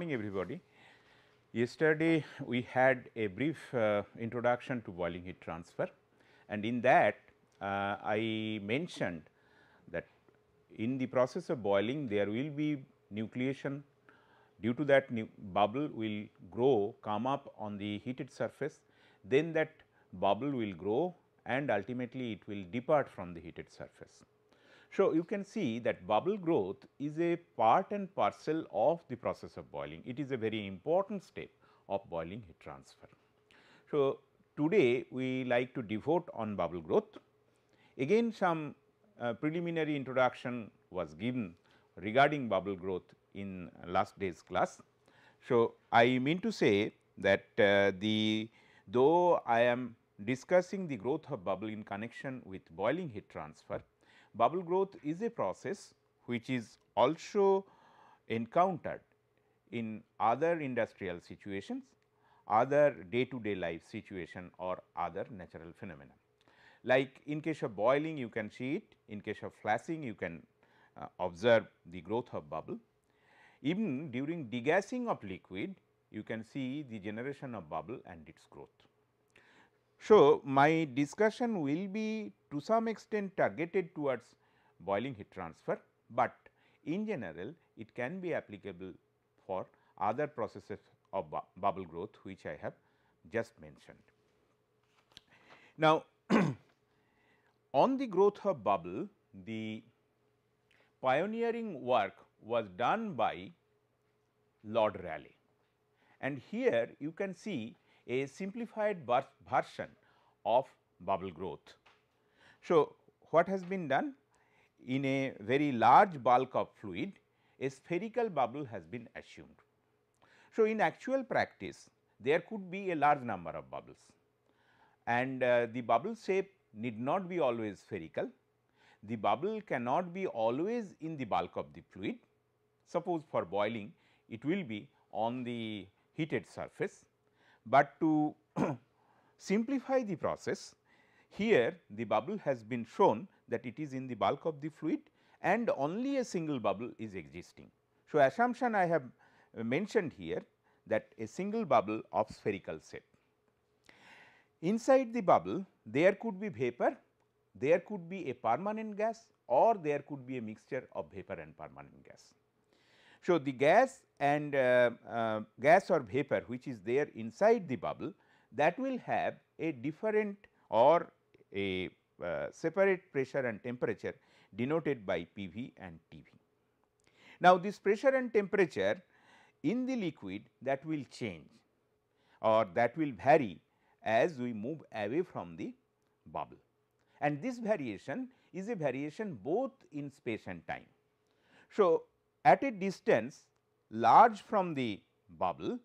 Morning everybody. Yesterday we had a brief uh, introduction to boiling heat transfer and in that uh, I mentioned that in the process of boiling there will be nucleation due to that bubble will grow come up on the heated surface then that bubble will grow and ultimately it will depart from the heated surface. So, you can see that bubble growth is a part and parcel of the process of boiling. It is a very important step of boiling heat transfer. So, today we like to devote on bubble growth. Again some uh, preliminary introduction was given regarding bubble growth in last day's class. So, I mean to say that uh, the though I am discussing the growth of bubble in connection with boiling heat transfer, bubble growth is a process which is also encountered in other industrial situations, other day to day life situation or other natural phenomena. Like in case of boiling you can see it, in case of flashing you can uh, observe the growth of bubble. Even during degassing of liquid you can see the generation of bubble and its growth. So, my discussion will be to some extent targeted towards boiling heat transfer, but in general it can be applicable for other processes of bu bubble growth which I have just mentioned. Now, on the growth of bubble the pioneering work was done by Lord Rayleigh and here you can see a simplified version of bubble growth. So, what has been done? In a very large bulk of fluid, a spherical bubble has been assumed. So, in actual practice, there could be a large number of bubbles and uh, the bubble shape need not be always spherical. The bubble cannot be always in the bulk of the fluid. Suppose for boiling, it will be on the heated surface but to simplify the process, here the bubble has been shown that it is in the bulk of the fluid and only a single bubble is existing. So, assumption I have mentioned here that a single bubble of spherical shape. Inside the bubble there could be vapor, there could be a permanent gas or there could be a mixture of vapor and permanent gas. So, the gas and uh, uh, gas or vapor which is there inside the bubble that will have a different or a uh, separate pressure and temperature denoted by PV and TV. Now, this pressure and temperature in the liquid that will change or that will vary as we move away from the bubble and this variation is a variation both in space and time. So, at a distance large from the bubble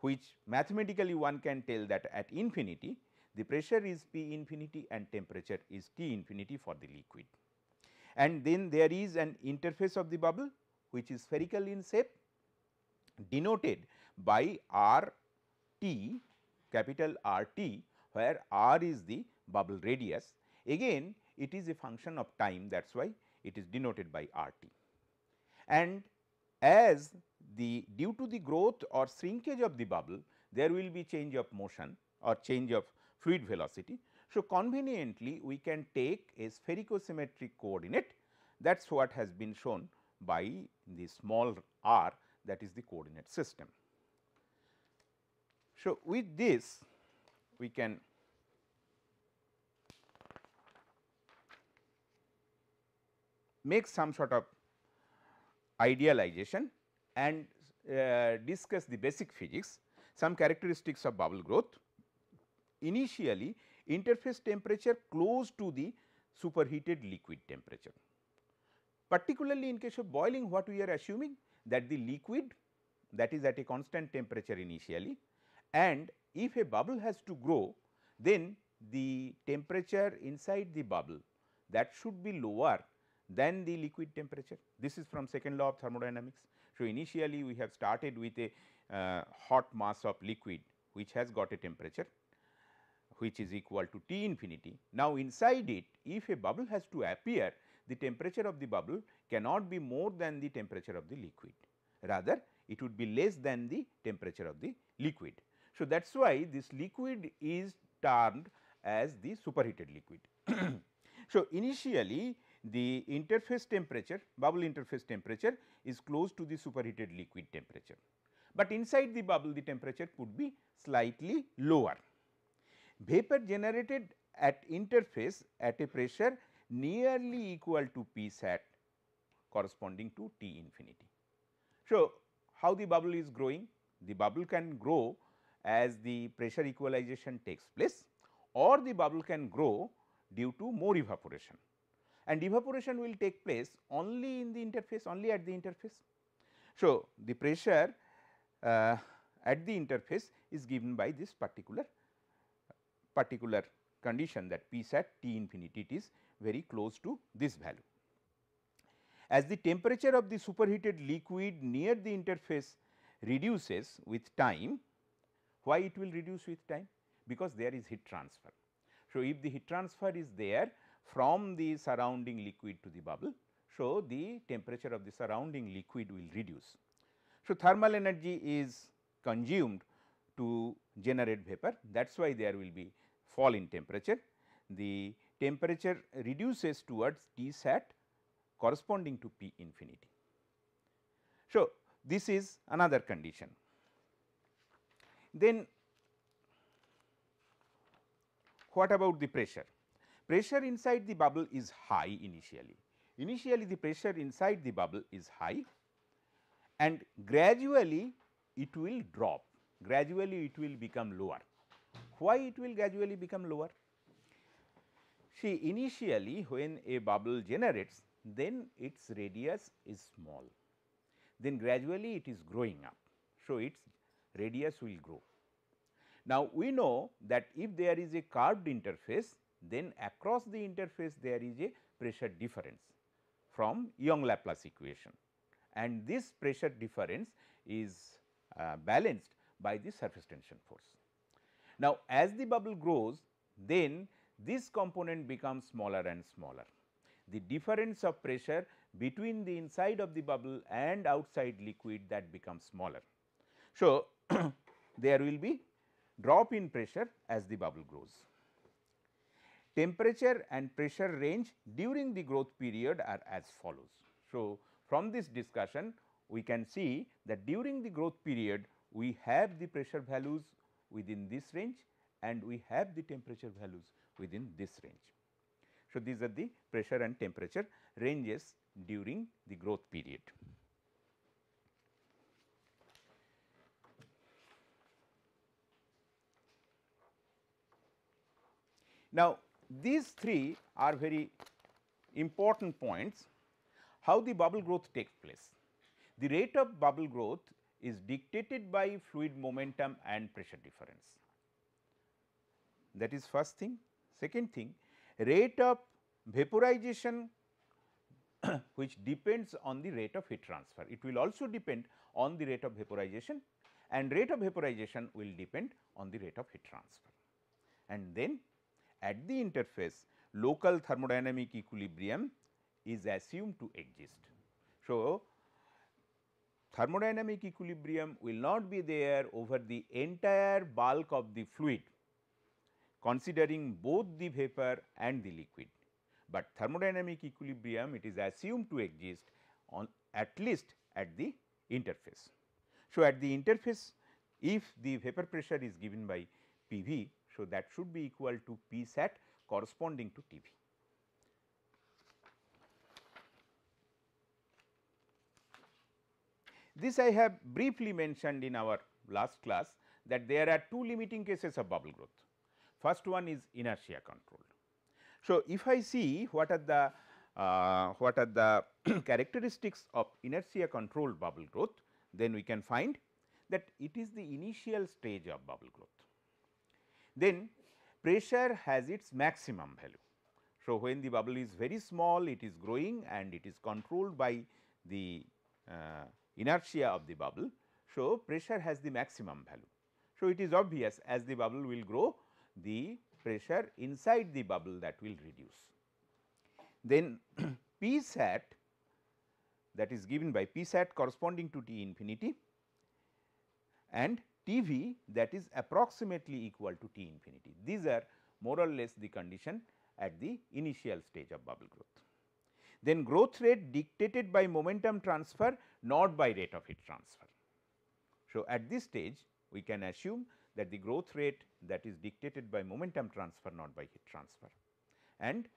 which mathematically one can tell that at infinity the pressure is P infinity and temperature is T infinity for the liquid. And then there is an interface of the bubble which is spherical in shape denoted by R T capital R T where R is the bubble radius again it is a function of time that is why it is denoted by R T and as the due to the growth or shrinkage of the bubble there will be change of motion or change of fluid velocity. So, conveniently we can take a spherico-symmetric coordinate that is what has been shown by the small r that is the coordinate system. So, with this we can make some sort of idealization and uh, discuss the basic physics, some characteristics of bubble growth. Initially interface temperature close to the superheated liquid temperature. Particularly in case of boiling what we are assuming that the liquid that is at a constant temperature initially and if a bubble has to grow then the temperature inside the bubble that should be lower than the liquid temperature. This is from second law of thermodynamics. So, initially we have started with a uh, hot mass of liquid which has got a temperature which is equal to T infinity. Now, inside it if a bubble has to appear the temperature of the bubble cannot be more than the temperature of the liquid rather it would be less than the temperature of the liquid. So, that is why this liquid is termed as the superheated liquid. so, initially the interface temperature bubble interface temperature is close to the superheated liquid temperature, but inside the bubble the temperature could be slightly lower. Vapor generated at interface at a pressure nearly equal to P sat corresponding to T infinity. So, how the bubble is growing? The bubble can grow as the pressure equalization takes place or the bubble can grow due to more evaporation and evaporation will take place only in the interface only at the interface. So, the pressure uh, at the interface is given by this particular particular condition that P sat T infinity it is very close to this value. As the temperature of the superheated liquid near the interface reduces with time, why it will reduce with time? Because there is heat transfer. So, if the heat transfer is there from the surrounding liquid to the bubble, so the temperature of the surrounding liquid will reduce. So, thermal energy is consumed to generate vapor that is why there will be fall in temperature. The temperature reduces towards T sat corresponding to P infinity. So, this is another condition. Then what about the pressure? Pressure inside the bubble is high initially. Initially the pressure inside the bubble is high and gradually it will drop, gradually it will become lower. Why it will gradually become lower? See initially when a bubble generates then its radius is small, then gradually it is growing up. So, its radius will grow. Now, we know that if there is a curved interface then across the interface there is a pressure difference from Young Laplace equation and this pressure difference is uh, balanced by the surface tension force. Now, as the bubble grows then this component becomes smaller and smaller. The difference of pressure between the inside of the bubble and outside liquid that becomes smaller. So, there will be drop in pressure as the bubble grows. Temperature and pressure range during the growth period are as follows. So, from this discussion we can see that during the growth period we have the pressure values within this range and we have the temperature values within this range. So, these are the pressure and temperature ranges during the growth period. Now, these three are very important points how the bubble growth takes place. The rate of bubble growth is dictated by fluid momentum and pressure difference. That is first thing. Second thing rate of vaporization which depends on the rate of heat transfer. It will also depend on the rate of vaporization and rate of vaporization will depend on the rate of heat transfer. And then at the interface local thermodynamic equilibrium is assumed to exist. So, thermodynamic equilibrium will not be there over the entire bulk of the fluid considering both the vapor and the liquid, but thermodynamic equilibrium it is assumed to exist on at least at the interface. So, at the interface if the vapor pressure is given by P v so, that should be equal to P sat corresponding to T v. This I have briefly mentioned in our last class that there are two limiting cases of bubble growth. First one is inertia controlled. So, if I see what are the uh, what are the characteristics of inertia controlled bubble growth, then we can find that it is the initial stage of bubble growth then pressure has its maximum value. So, when the bubble is very small it is growing and it is controlled by the uh, inertia of the bubble. So, pressure has the maximum value. So, it is obvious as the bubble will grow the pressure inside the bubble that will reduce. Then P sat that is given by P sat corresponding to T infinity and T v that is approximately equal to T infinity. These are more or less the condition at the initial stage of bubble growth. Then growth rate dictated by momentum transfer not by rate of heat transfer. So, at this stage we can assume that the growth rate that is dictated by momentum transfer not by heat transfer and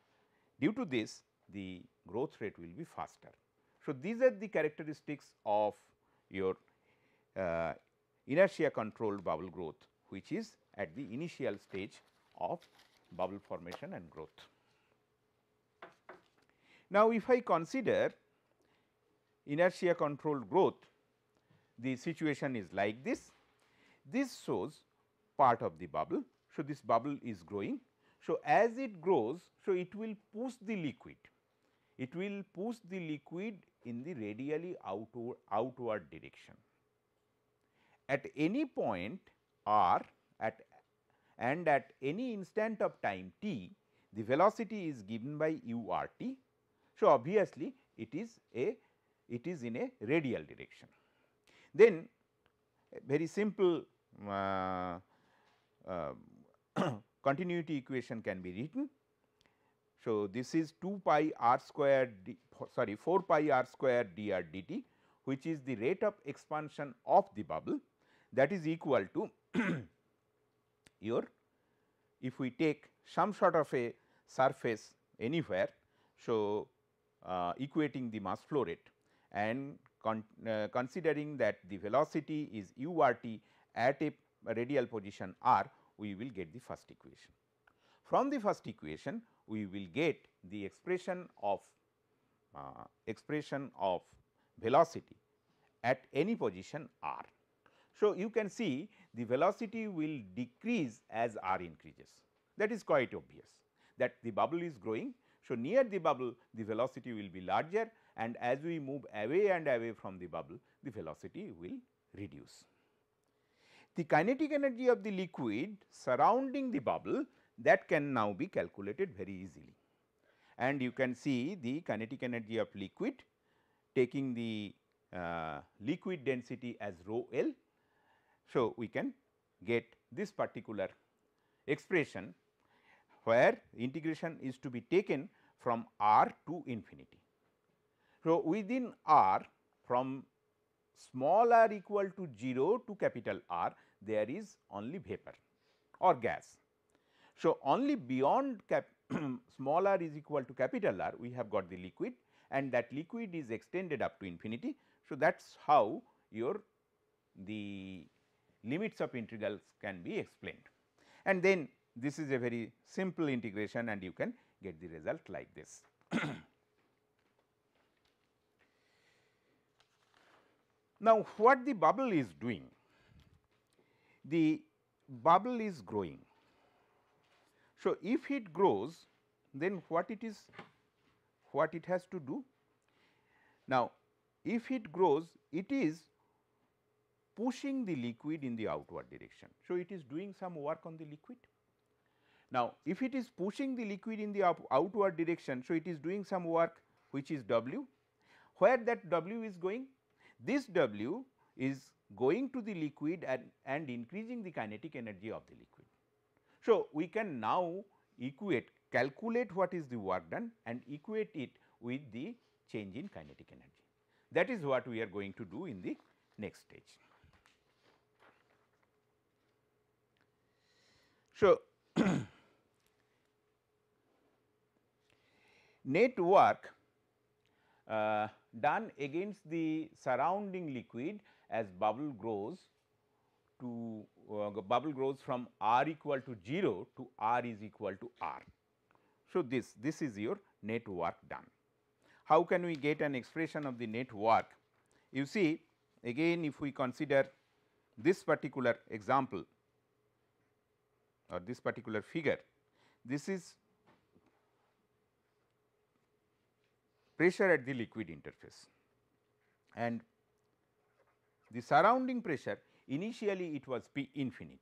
due to this the growth rate will be faster. So, these are the characteristics of your uh, inertia controlled bubble growth which is at the initial stage of bubble formation and growth. Now, if I consider inertia controlled growth, the situation is like this. This shows part of the bubble. So, this bubble is growing. So, as it grows, so it will push the liquid. It will push the liquid in the radially outward, outward direction. At any point r at and at any instant of time t, the velocity is given by u r t so, obviously, it is a it is in a radial direction. Then very simple uh, uh, continuity equation can be written. So, this is 2 pi r square d, sorry 4 pi r square dr dt which is the rate of expansion of the bubble that is equal to your if we take some sort of a surface anywhere. So, uh, equating the mass flow rate and con uh, considering that the velocity is u r t at a radial position r, we will get the first equation. From the first equation, we will get the expression of uh, expression of velocity at any position r. So, you can see the velocity will decrease as r increases that is quite obvious that the bubble is growing so, near the bubble the velocity will be larger and as we move away and away from the bubble the velocity will reduce. The kinetic energy of the liquid surrounding the bubble that can now be calculated very easily and you can see the kinetic energy of liquid taking the uh, liquid density as rho L. So, we can get this particular expression where integration is to be taken from r to infinity. So, within r from small r equal to 0 to capital R there is only vapor or gas. So, only beyond small r is equal to capital R we have got the liquid and that liquid is extended up to infinity. So, that is how your the limits of integrals can be explained. And then this is a very simple integration and you can get the result like this. now, what the bubble is doing? The bubble is growing. So, if it grows then what it is what it has to do? Now, if it grows it is pushing the liquid in the outward direction. So, it is doing some work on the liquid now, if it is pushing the liquid in the outward direction, so it is doing some work which is W. Where that W is going? This W is going to the liquid and, and increasing the kinetic energy of the liquid. So, we can now equate calculate what is the work done and equate it with the change in kinetic energy. That is what we are going to do in the next stage. So, net work uh, done against the surrounding liquid as bubble grows to uh, bubble grows from r equal to 0 to r is equal to r. So, this this is your net work done. How can we get an expression of the net work? You see again if we consider this particular example or this particular figure, this is pressure at the liquid interface. And the surrounding pressure initially it was P infinity.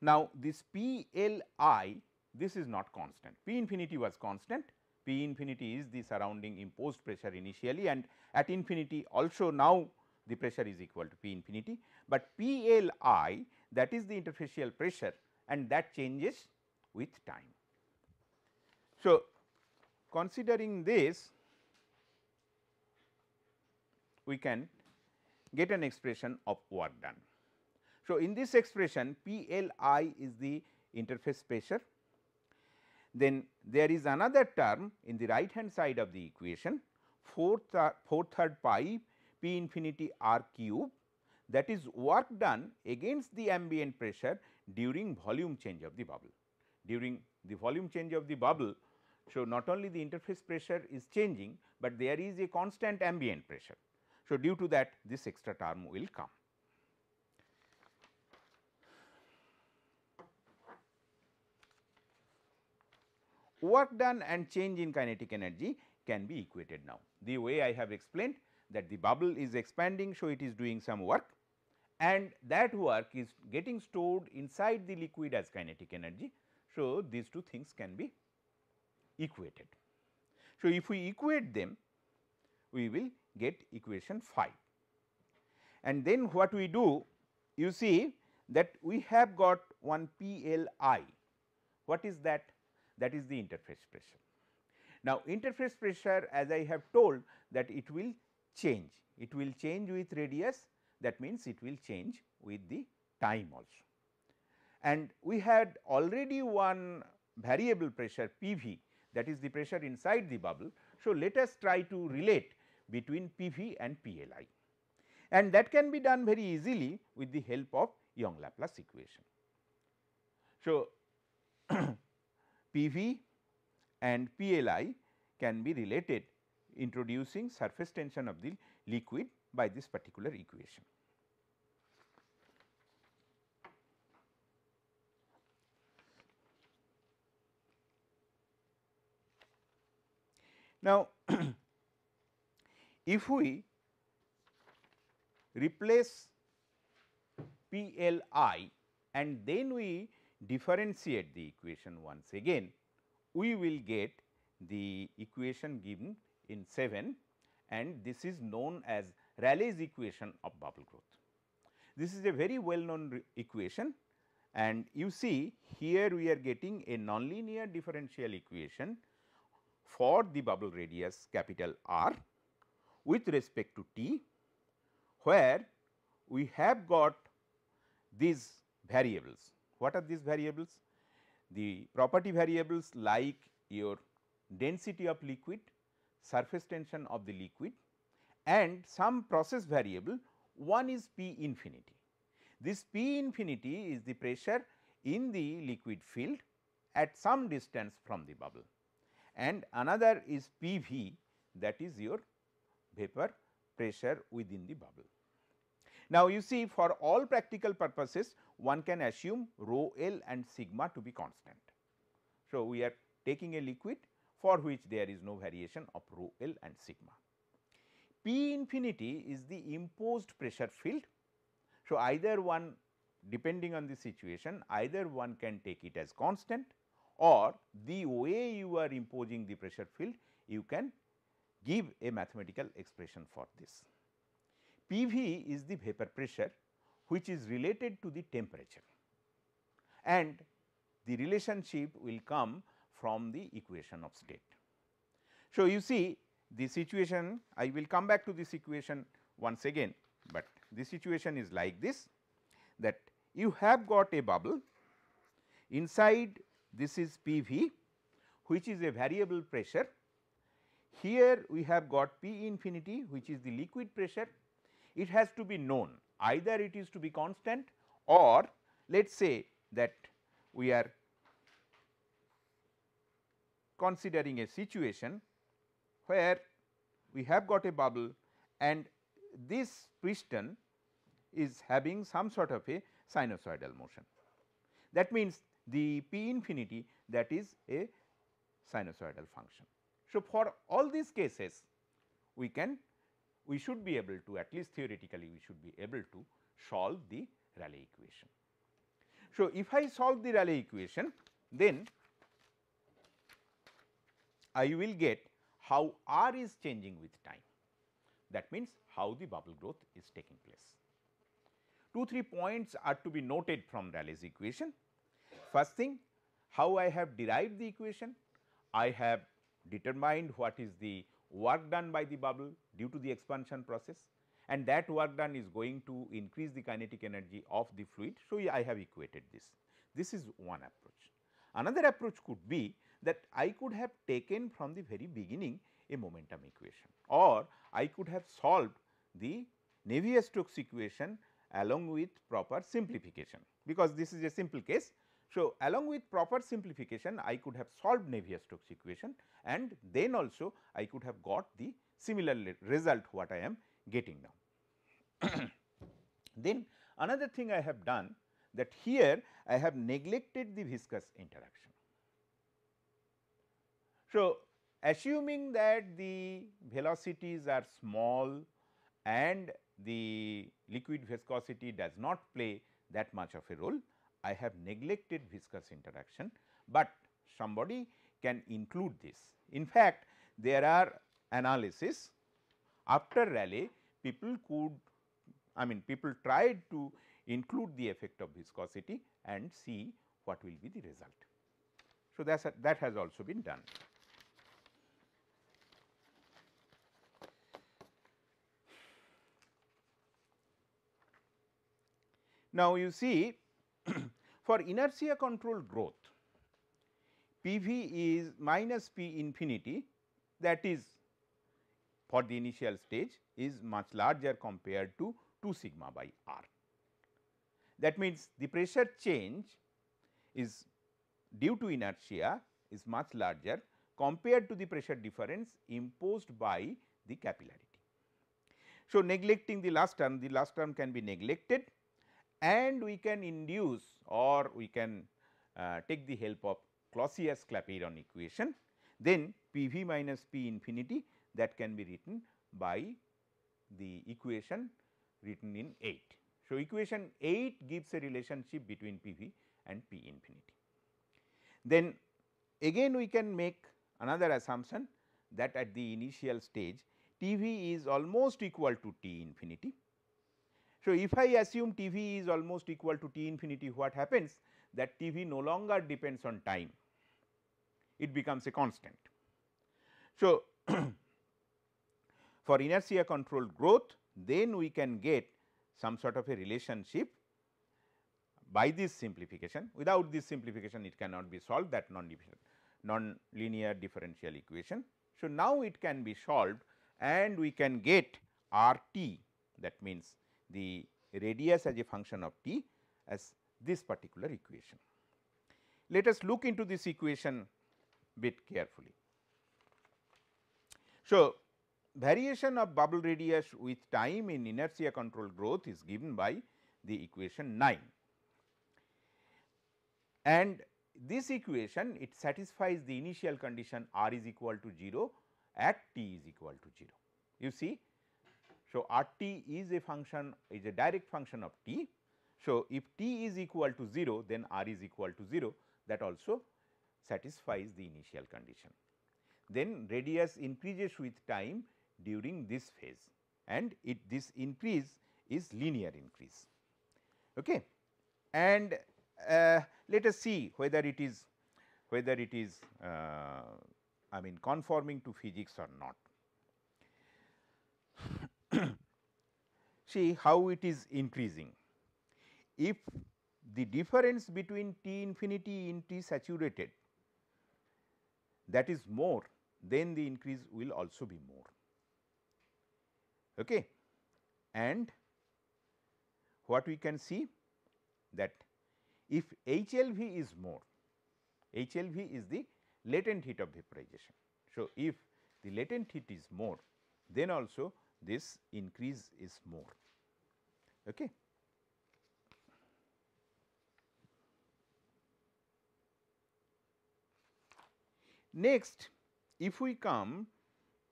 Now, this P L i this is not constant. P infinity was constant. P infinity is the surrounding imposed pressure initially and at infinity also now the pressure is equal to P infinity, but P L i that is the interfacial pressure and that changes with time. So, considering this we can get an expression of work done. So, in this expression P L i is the interface pressure, then there is another term in the right hand side of the equation 4 th 4 third pi P infinity r cube that is work done against the ambient pressure during volume change of the bubble. During the volume change of the bubble, so not only the interface pressure is changing, but there is a constant ambient pressure. So, due to that this extra term will come. Work done and change in kinetic energy can be equated now. The way I have explained that the bubble is expanding, so it is doing some work and that work is getting stored inside the liquid as kinetic energy. So, these two things can be equated. So, if we equate them we will get equation 5 and then what we do you see that we have got one P L i. What is that? That is the interface pressure. Now, interface pressure as I have told that it will change, it will change with radius that means it will change with the time also. And we had already one variable pressure P v that is the pressure inside the bubble. So, let us try to relate between P v and P L i and that can be done very easily with the help of Young Laplace equation. So, P v and P L i can be related introducing surface tension of the liquid by this particular equation. Now, if we replace P L i and then we differentiate the equation once again, we will get the equation given in 7 and this is known as Rayleigh's equation of bubble growth. This is a very well known equation and you see here we are getting a nonlinear differential equation for the bubble radius capital R with respect to t where we have got these variables. What are these variables? The property variables like your density of liquid, surface tension of the liquid and some process variable one is P infinity. This P infinity is the pressure in the liquid field at some distance from the bubble and another is P v that is your vapor pressure within the bubble. Now, you see for all practical purposes one can assume rho L and sigma to be constant. So, we are taking a liquid for which there is no variation of rho L and sigma. P infinity is the imposed pressure field. So, either one depending on the situation either one can take it as constant or the way you are imposing the pressure field you can give a mathematical expression for this. P v is the vapor pressure which is related to the temperature and the relationship will come from the equation of state. So, you see the situation I will come back to this equation once again, but the situation is like this that you have got a bubble inside this is P v which is a variable pressure. Here we have got P infinity which is the liquid pressure. It has to be known either it is to be constant or let us say that we are considering a situation where we have got a bubble and this piston is having some sort of a sinusoidal motion. That means, the P infinity that is a sinusoidal function. So, for all these cases we can we should be able to at least theoretically we should be able to solve the Rayleigh equation. So, if I solve the Rayleigh equation then I will get how r is changing with time that means how the bubble growth is taking place. Two, three points are to be noted from Rayleigh's equation. First thing, how I have derived the equation, I have determined what is the work done by the bubble due to the expansion process and that work done is going to increase the kinetic energy of the fluid. So, I have equated this. This is one approach. Another approach could be that I could have taken from the very beginning a momentum equation or I could have solved the Navier-Stokes equation along with proper simplification because this is a simple case. So, along with proper simplification I could have solved Navier-Stokes equation and then also I could have got the similar result what I am getting now. then another thing I have done that here I have neglected the viscous interaction. So, assuming that the velocities are small and the liquid viscosity does not play that much of a role, I have neglected viscous interaction, but somebody can include this. In fact, there are analysis after Rayleigh people could I mean people tried to include the effect of viscosity and see what will be the result. So, that that has also been done. Now, you see for inertia controlled growth P v is minus P infinity that is for the initial stage is much larger compared to 2 sigma by r. That means, the pressure change is due to inertia is much larger compared to the pressure difference imposed by the capillarity. So, neglecting the last term, the last term can be neglected and we can induce or we can uh, take the help of Clausius Clapeyron equation, then P v minus P infinity that can be written by the equation written in 8. So, equation 8 gives a relationship between P v and P infinity. Then again we can make another assumption that at the initial stage T v is almost equal to T infinity so, if I assume T v is almost equal to T infinity what happens that T v no longer depends on time, it becomes a constant. So, for inertia controlled growth then we can get some sort of a relationship by this simplification without this simplification it cannot be solved that non non-linear differential equation. So, now it can be solved and we can get R t that means the radius as a function of t as this particular equation. Let us look into this equation bit carefully. So, variation of bubble radius with time in inertia controlled growth is given by the equation 9 and this equation it satisfies the initial condition r is equal to 0 at t is equal to 0. You see so, R t is a function is a direct function of t. So, if t is equal to 0 then R is equal to 0 that also satisfies the initial condition. Then radius increases with time during this phase and it this increase is linear increase. Okay. And uh, let us see whether it is whether it is uh, I mean conforming to physics or not. see how it is increasing. If the difference between T infinity in T saturated that is more then the increase will also be more. Okay. And what we can see that if HLV is more, HLV is the latent heat of vaporization. So, if the latent heat is more then also this increase is more. Okay. Next, if we come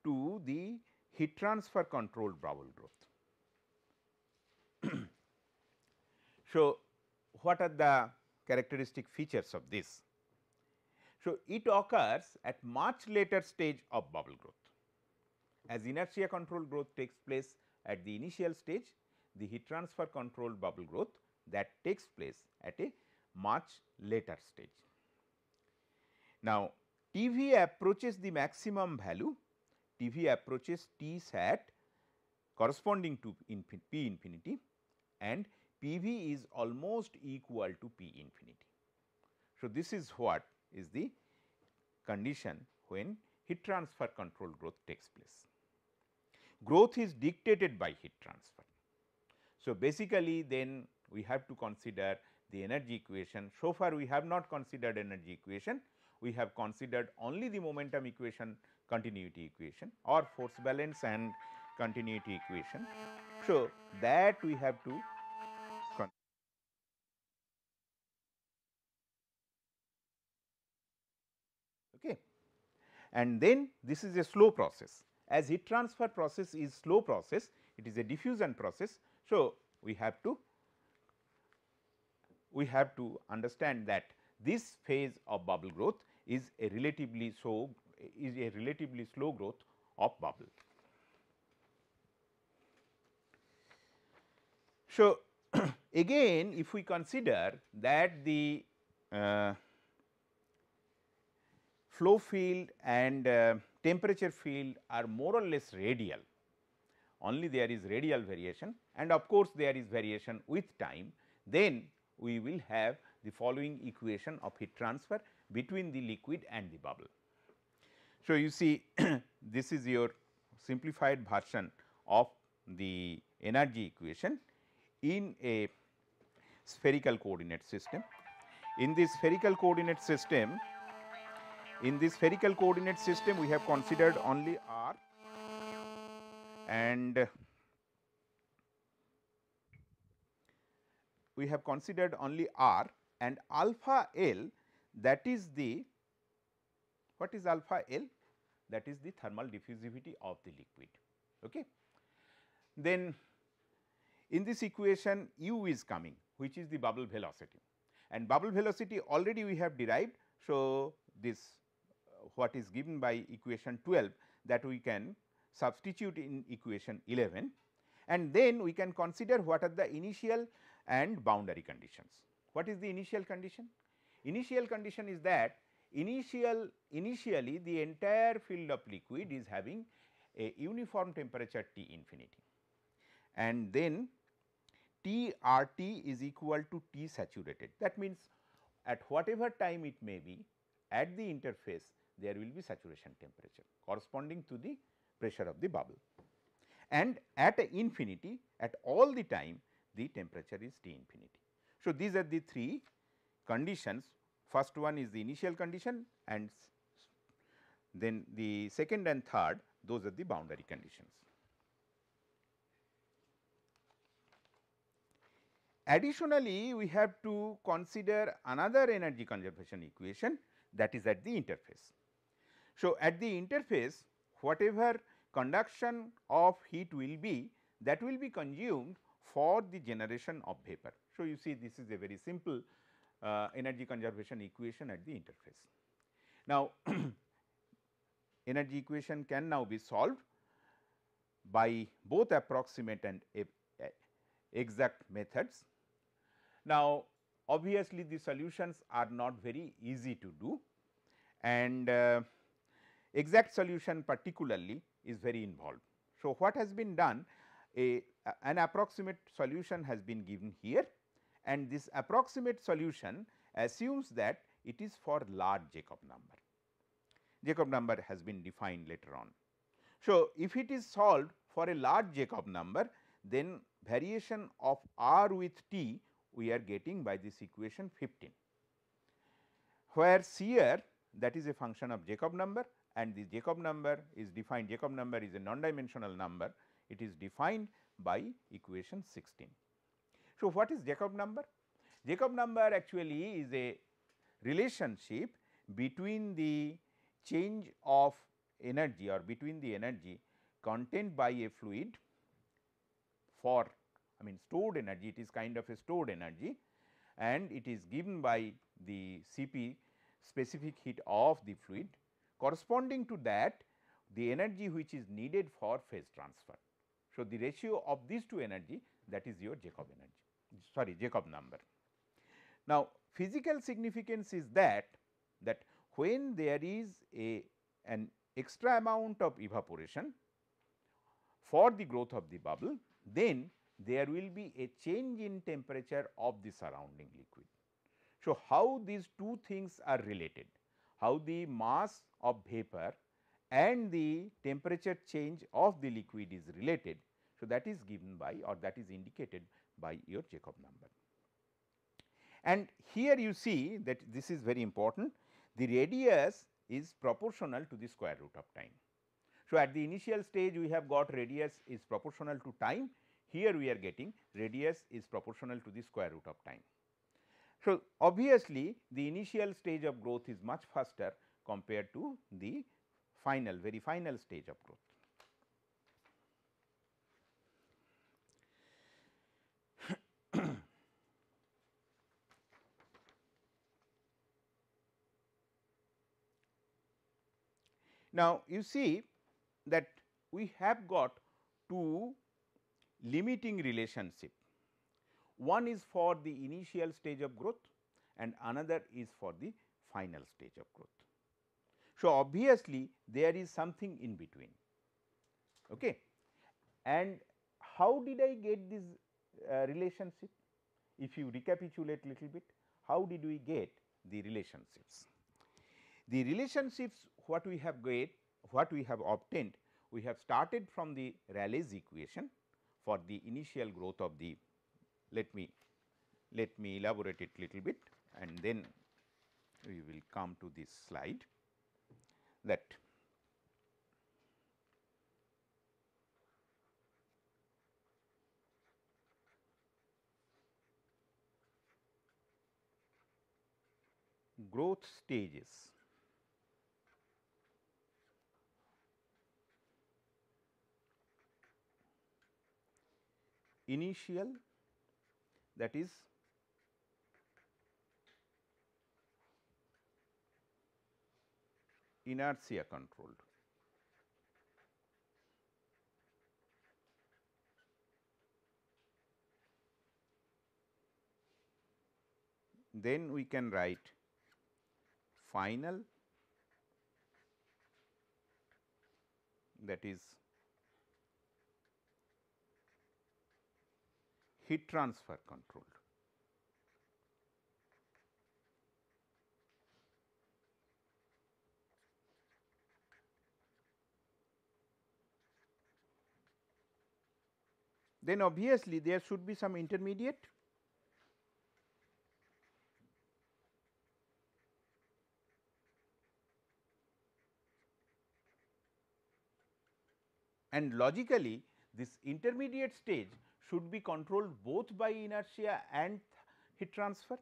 to the heat transfer controlled bubble growth. so, what are the characteristic features of this? So, it occurs at much later stage of bubble growth as inertia controlled growth takes place at the initial stage, the heat transfer controlled bubble growth that takes place at a much later stage. Now, TV approaches the maximum value, TV approaches T sat corresponding to P infinity and PV is almost equal to P infinity. So, this is what is the condition when heat transfer control growth takes place. Growth is dictated by heat transfer. So, basically then we have to consider the energy equation. So far we have not considered energy equation, we have considered only the momentum equation continuity equation or force balance and continuity equation. So, that we have to okay. and then this is a slow process as heat transfer process is slow process it is a diffusion process. So, we have to we have to understand that this phase of bubble growth is a relatively so is a relatively slow growth of bubble. So, again if we consider that the uh, flow field and uh, temperature field are more or less radial, only there is radial variation and of course, there is variation with time, then we will have the following equation of heat transfer between the liquid and the bubble. So, you see this is your simplified version of the energy equation in a spherical coordinate system. In this spherical coordinate system, in this spherical coordinate system we have considered only r and we have considered only r and alpha L that is the what is alpha L that is the thermal diffusivity of the liquid. Okay. Then in this equation u is coming which is the bubble velocity and bubble velocity already we have derived. So, this what is given by equation 12 that we can substitute in equation 11 and then we can consider what are the initial and boundary conditions. What is the initial condition? Initial condition is that initial initially the entire field of liquid is having a uniform temperature T infinity and then T R T is equal to T saturated. That means, at whatever time it may be at the interface there will be saturation temperature corresponding to the pressure of the bubble and at infinity at all the time the temperature is T infinity. So, these are the three conditions first one is the initial condition and then the second and third those are the boundary conditions. Additionally, we have to consider another energy conservation equation that is at the interface. So, at the interface whatever conduction of heat will be that will be consumed for the generation of vapor. So, you see this is a very simple uh, energy conservation equation at the interface. Now, energy equation can now be solved by both approximate and exact methods. Now, obviously, the solutions are not very easy to do and uh, exact solution particularly is very involved. So, what has been done a an approximate solution has been given here and this approximate solution assumes that it is for large Jakob number. Jakob number has been defined later on. So, if it is solved for a large Jakob number then variation of r with t we are getting by this equation 15, where CR that is a function of Jakob number and the Jakob number is defined Jakob number is a non-dimensional number it is defined by equation 16. So, what is Jakob number? Jakob number actually is a relationship between the change of energy or between the energy contained by a fluid for I mean stored energy it is kind of a stored energy and it is given by the Cp specific heat of the fluid corresponding to that the energy which is needed for phase transfer. So, the ratio of these two energy that is your Jakob energy sorry Jakob number. Now, physical significance is that that when there is a an extra amount of evaporation for the growth of the bubble, then there will be a change in temperature of the surrounding liquid. So, how these two things are related, how the mass of vapor and the temperature change of the liquid is related. So, that is given by or that is indicated by your Jakob number. And here you see that this is very important, the radius is proportional to the square root of time. So, at the initial stage we have got radius is proportional to time, here we are getting radius is proportional to the square root of time. So, obviously, the initial stage of growth is much faster compared to the final very final stage of growth. now, you see that we have got two limiting relationship one is for the initial stage of growth and another is for the final stage of growth. So, obviously, there is something in between okay. and how did I get this uh, relationship? If you recapitulate a little bit, how did we get the relationships? The relationships what we have get, what we have obtained, we have started from the Rayleigh's equation for the initial growth of the let me let me elaborate it little bit and then we will come to this slide that growth stages. Initial that is inertia controlled. Then we can write final that is heat transfer controlled. Then obviously, there should be some intermediate and logically this intermediate stage should be controlled both by inertia and heat transfer.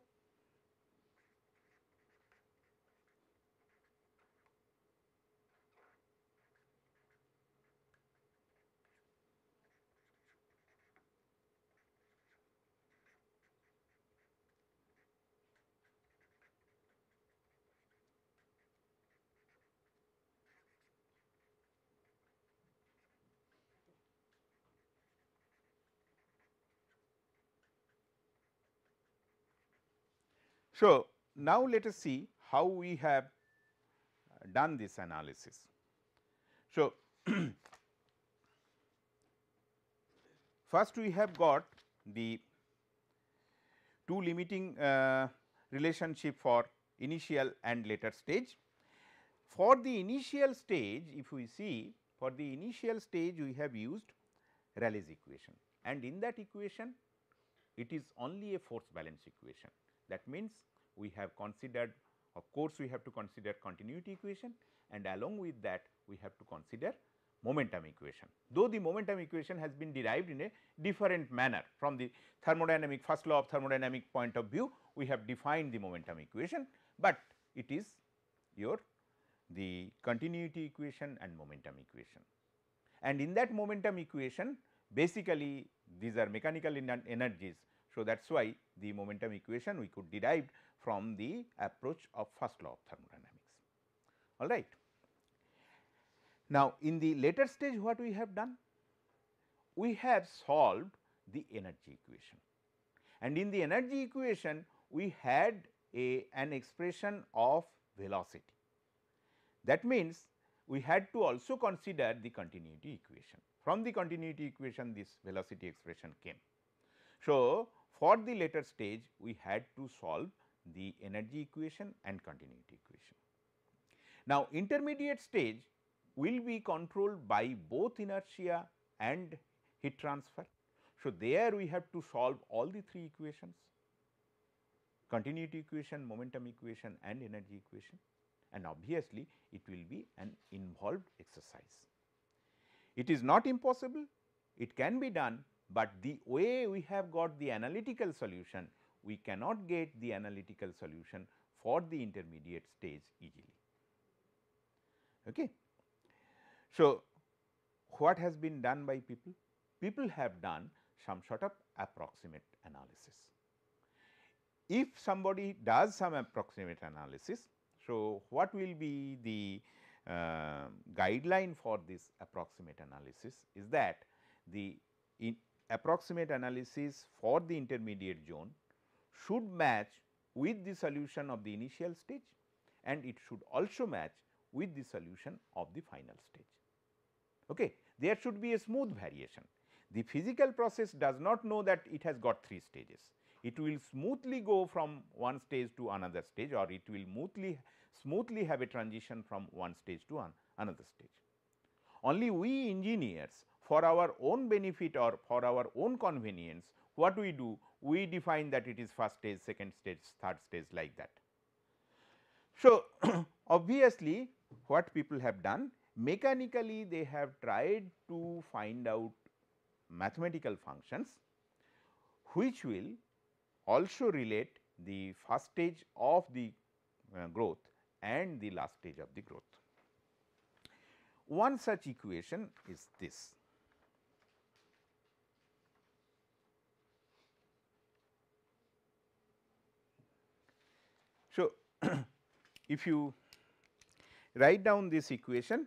So, now let us see how we have done this analysis. So, first we have got the two limiting uh, relationship for initial and later stage. For the initial stage if we see for the initial stage we have used Rayleigh's equation and in that equation it is only a force balance equation. That means, we have considered of course, we have to consider continuity equation and along with that we have to consider momentum equation. Though the momentum equation has been derived in a different manner from the thermodynamic first law of thermodynamic point of view, we have defined the momentum equation, but it is your the continuity equation and momentum equation. And in that momentum equation basically these are mechanical energies so, that is why the momentum equation we could derive from the approach of first law of thermodynamics. All right. Now, in the later stage what we have done? We have solved the energy equation and in the energy equation we had a an expression of velocity. That means, we had to also consider the continuity equation. From the continuity equation this velocity expression came. So, for the later stage we had to solve the energy equation and continuity equation. Now, intermediate stage will be controlled by both inertia and heat transfer. So, there we have to solve all the three equations continuity equation, momentum equation and energy equation and obviously, it will be an involved exercise. It is not impossible, it can be done, but the way we have got the analytical solution, we cannot get the analytical solution for the intermediate stage easily. Okay. So, what has been done by people? People have done some sort of approximate analysis. If somebody does some approximate analysis, so what will be the uh, guideline for this approximate analysis is that the approximate analysis for the intermediate zone should match with the solution of the initial stage and it should also match with the solution of the final stage. Okay. There should be a smooth variation. The physical process does not know that it has got 3 stages. It will smoothly go from one stage to another stage or it will smoothly, smoothly have a transition from one stage to an another stage. Only we engineers for our own benefit or for our own convenience, what we do? We define that it is first stage, second stage, third stage like that. So, obviously, what people have done mechanically they have tried to find out mathematical functions which will also relate the first stage of the uh, growth and the last stage of the growth. One such equation is this. So, if you write down this equation,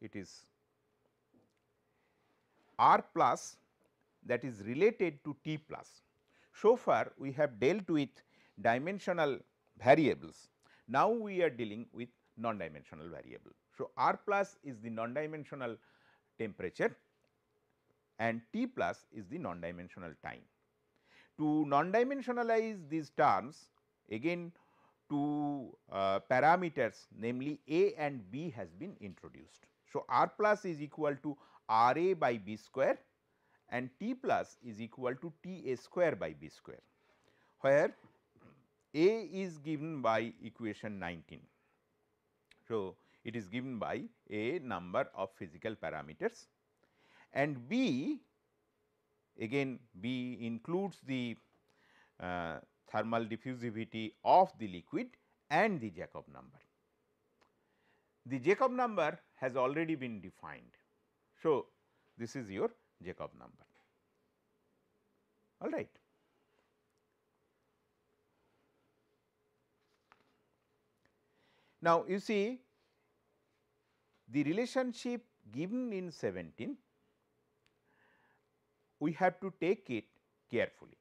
it is r plus that is related to t plus. So far we have dealt with dimensional variables, now we are dealing with non-dimensional variable. So, r plus is the non-dimensional temperature and t plus is the non-dimensional time. To non-dimensionalize these terms again two uh, parameters namely a and b has been introduced. So, r plus is equal to r a by b square and t plus is equal to t a square by b square, where a is given by equation 19. So, it is given by a number of physical parameters and b again b includes the uh, thermal diffusivity of the liquid and the Jakob number. The Jakob number has already been defined. So, this is your Jakob number all right. Now, you see the relationship given in 17, we have to take it carefully.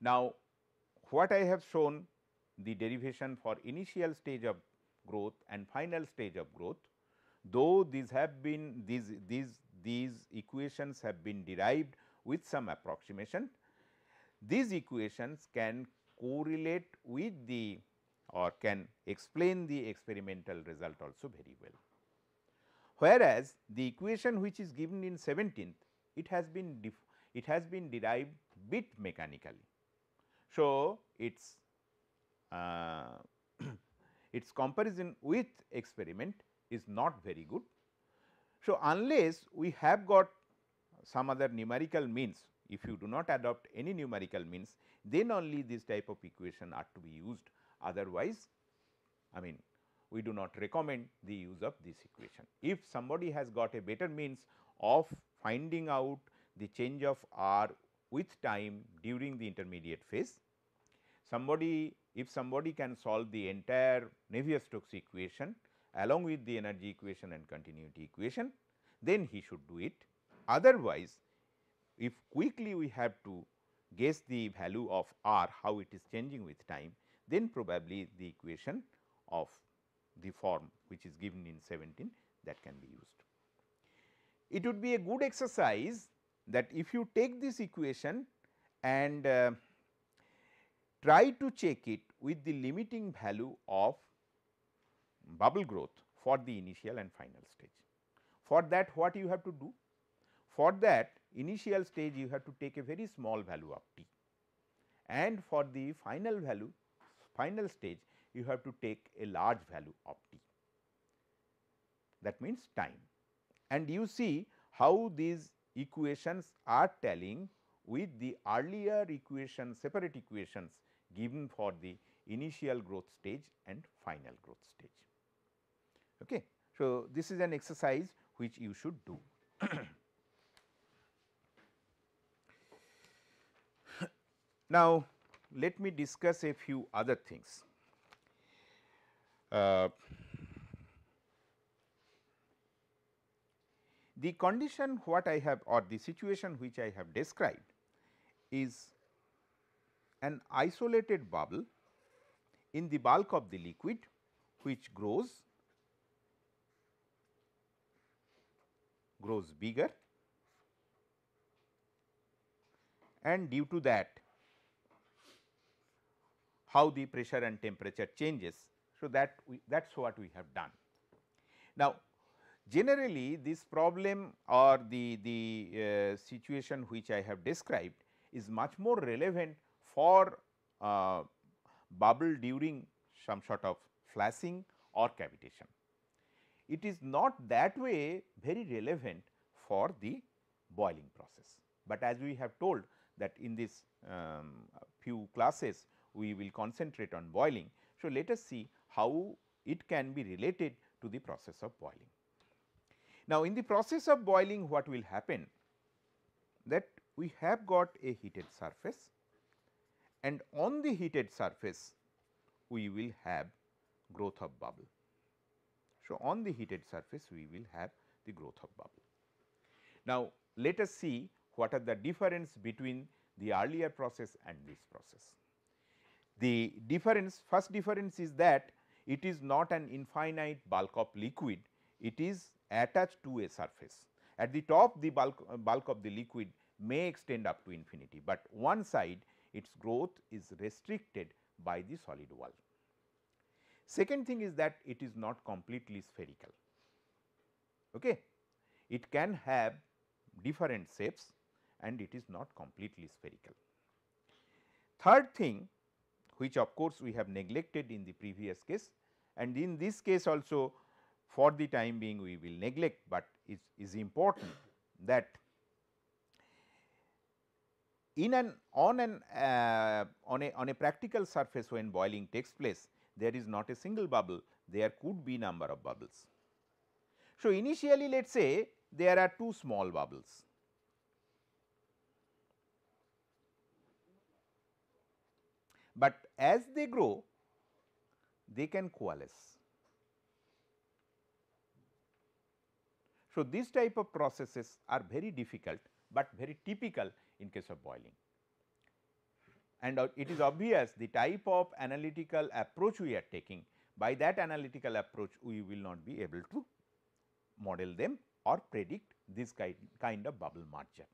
Now, what I have shown the derivation for initial stage of growth and final stage of growth, though these have been these these these equations have been derived with some approximation, these equations can correlate with the or can explain the experimental result also very well. Whereas, the equation which is given in 17th, it has been it has been derived bit mechanically. So, its uh, its comparison with experiment is not very good. So, unless we have got some other numerical means, if you do not adopt any numerical means, then only this type of equation are to be used. Otherwise, I mean we do not recommend the use of this equation. If somebody has got a better means of finding out the change of R with time during the intermediate phase, somebody if somebody can solve the entire Navier-Stokes equation along with the energy equation and continuity equation, then he should do it. Otherwise, if quickly we have to guess the value of r how it is changing with time, then probably the equation of the form which is given in 17 that can be used. It would be a good exercise that if you take this equation and uh, try to check it with the limiting value of bubble growth for the initial and final stage. For that what you have to do? For that initial stage you have to take a very small value of t and for the final value final stage you have to take a large value of t that means time. And you see how these equations are telling with the earlier equation separate equations given for the initial growth stage and final growth stage. Okay. So, this is an exercise which you should do. now, let me discuss a few other things. Uh, the condition what I have or the situation which I have described is an isolated bubble in the bulk of the liquid which grows grows bigger and due to that how the pressure and temperature changes. So, that we that is what we have done. Now, generally this problem or the, the uh, situation which I have described is much more relevant for uh, bubble during some sort of flashing or cavitation. It is not that way very relevant for the boiling process, but as we have told that in this um, few classes we will concentrate on boiling. So, let us see how it can be related to the process of boiling. Now, in the process of boiling what will happen that we have got a heated surface and on the heated surface we will have growth of bubble. So, on the heated surface we will have the growth of bubble. Now, let us see what are the difference between the earlier process and this process. The difference first difference is that it is not an infinite bulk of liquid, it is attached to a surface. At the top the bulk, uh, bulk of the liquid may extend up to infinity, but one side its growth is restricted by the solid wall. Second thing is that it is not completely spherical. Okay. It can have different shapes and it is not completely spherical. Third thing which of course, we have neglected in the previous case and in this case also for the time being we will neglect, but it is important that in an on an uh, on a on a practical surface when boiling takes place there is not a single bubble there could be number of bubbles. So, initially let us say there are two small bubbles but as they grow they can coalesce. So, these type of processes are very difficult, but very typical in case of boiling. And uh, it is obvious the type of analytical approach we are taking by that analytical approach we will not be able to model them or predict this kind, kind of bubble merger.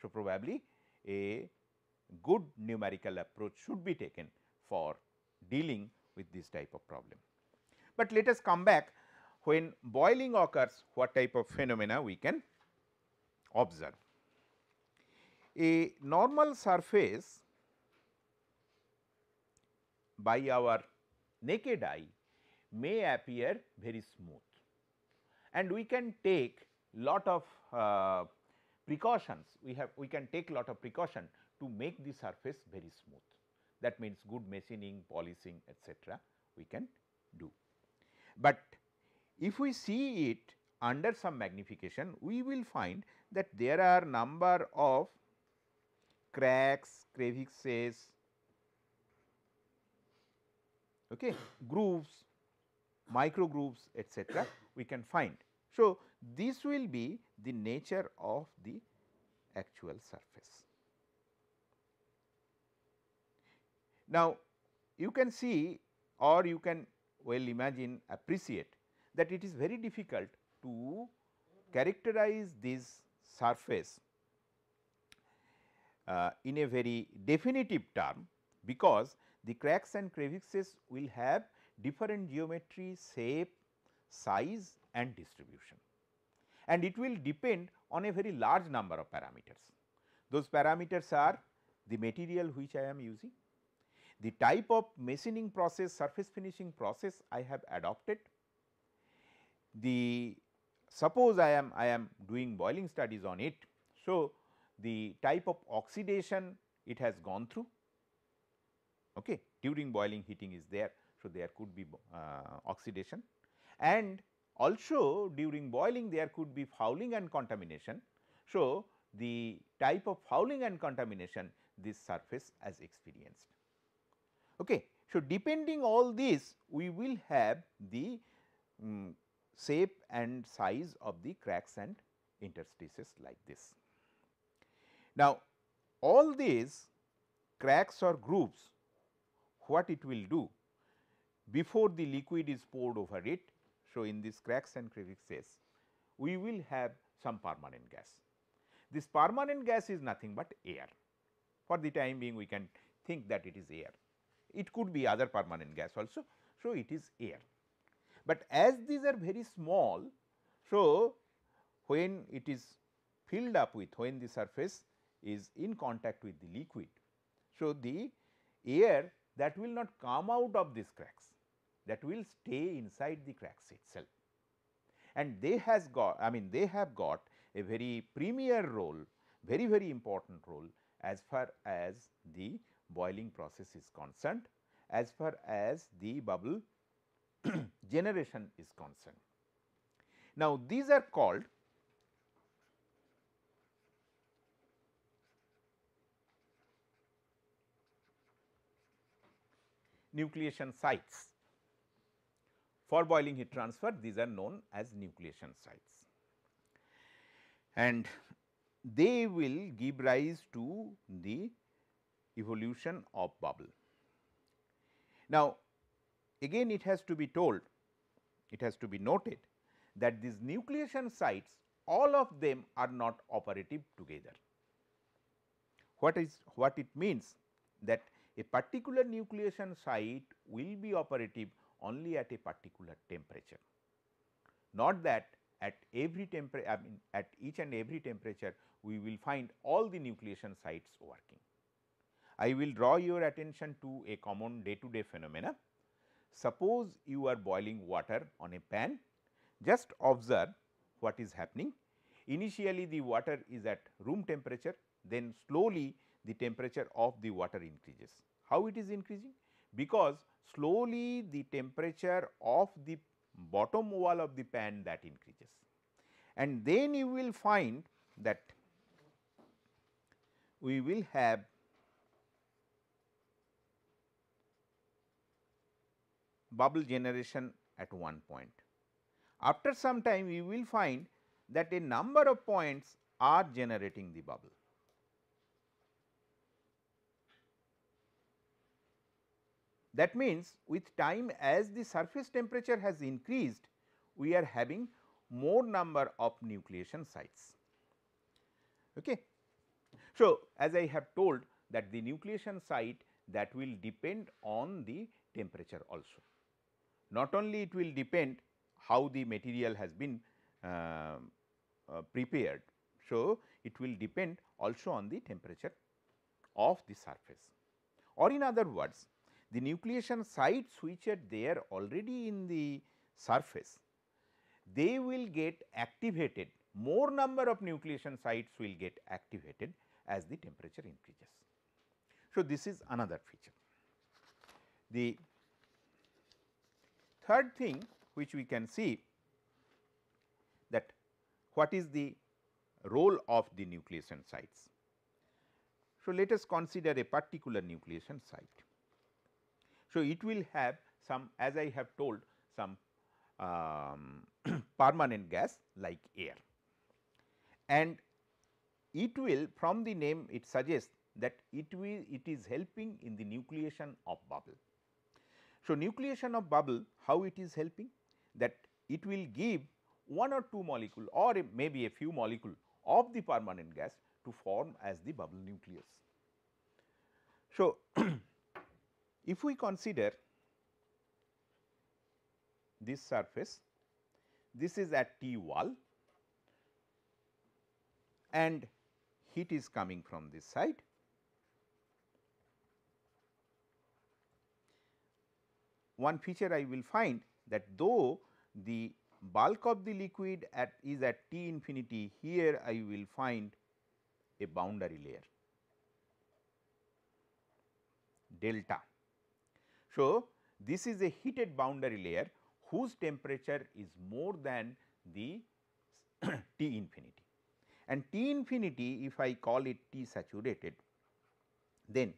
So, probably a good numerical approach should be taken for dealing with this type of problem. But let us come back when boiling occurs what type of phenomena we can observe. A normal surface by our naked eye may appear very smooth and we can take lot of uh, precautions we have we can take lot of precaution to make the surface very smooth that means good machining, polishing etc. we can do. But if we see it under some magnification, we will find that there are number of cracks, crevices, okay, grooves micro grooves etcetera we can find. So, this will be the nature of the actual surface. Now, you can see or you can well imagine appreciate that it is very difficult to characterize this surface uh, in a very definitive term, because the cracks and crevices will have different geometry, shape, size and distribution and it will depend on a very large number of parameters. Those parameters are the material which I am using, the type of machining process surface finishing process I have adopted, the suppose I am I am doing boiling studies on it. So, the type of oxidation it has gone through okay. during boiling heating is there. So, there could be uh, oxidation and also during boiling there could be fouling and contamination. So, the type of fouling and contamination this surface has experienced. Okay. So, depending all this we will have the um, shape and size of the cracks and interstices like this. Now, all these cracks or grooves what it will do before the liquid is poured over it. So, in these cracks and crevices we will have some permanent gas. This permanent gas is nothing but air for the time being we can think that it is air. It could be other permanent gas also. So, it is air, but as these are very small. So, when it is filled up with when the surface is in contact with the liquid. So, the air that will not come out of these cracks that will stay inside the cracks itself and they has got I mean they have got a very premier role very very important role as far as the boiling process is concerned as far as the bubble generation is concerned. Now, these are called nucleation sites. For boiling heat transfer these are known as nucleation sites and they will give rise to the evolution of bubble. Now, again it has to be told, it has to be noted that these nucleation sites all of them are not operative together. What is what it means that a particular nucleation site will be operative only at a particular temperature. Not that at every temperature I mean at each and every temperature we will find all the nucleation sites working. I will draw your attention to a common day to day phenomena. Suppose you are boiling water on a pan, just observe what is happening. Initially the water is at room temperature, then slowly the temperature of the water increases. How it is increasing? Because slowly the temperature of the bottom wall of the pan that increases and then you will find that we will have bubble generation at one point. After some time we will find that a number of points are generating the bubble. That means, with time as the surface temperature has increased, we are having more number of nucleation sites. Okay. So, as I have told that the nucleation site that will depend on the temperature also. Not only it will depend how the material has been uh, uh, prepared. So, it will depend also on the temperature of the surface or in other words the nucleation sites which are there already in the surface, they will get activated more number of nucleation sites will get activated as the temperature increases. So, this is another feature. The third thing which we can see that what is the role of the nucleation sites. So, let us consider a particular nucleation site. So, it will have some as I have told some um, permanent gas like air. And it will from the name it suggests that it will it is helping in the nucleation of bubble. So, nucleation of bubble how it is helping that it will give one or two molecule or maybe a few molecule of the permanent gas to form as the bubble nucleus. So, if we consider this surface, this is at T wall and heat is coming from this side one feature I will find that though the bulk of the liquid at is at T infinity here I will find a boundary layer delta. So, this is a heated boundary layer whose temperature is more than the T infinity and T infinity if I call it T saturated then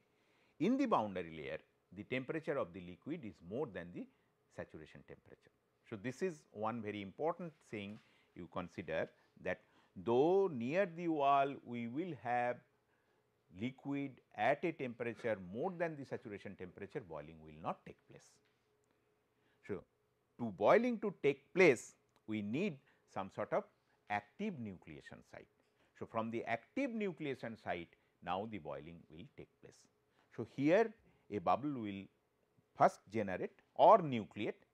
in the boundary layer the temperature of the liquid is more than the saturation temperature. So, this is one very important thing you consider that though near the wall we will have liquid at a temperature more than the saturation temperature boiling will not take place. So, to boiling to take place we need some sort of active nucleation site. So, from the active nucleation site now the boiling will take place. So, here a bubble will first generate or nucleate,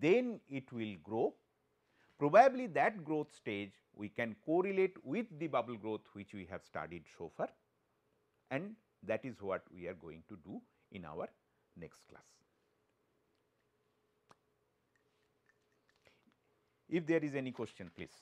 then it will grow. Probably that growth stage we can correlate with the bubble growth which we have studied so far and that is what we are going to do in our next class. If there is any question please.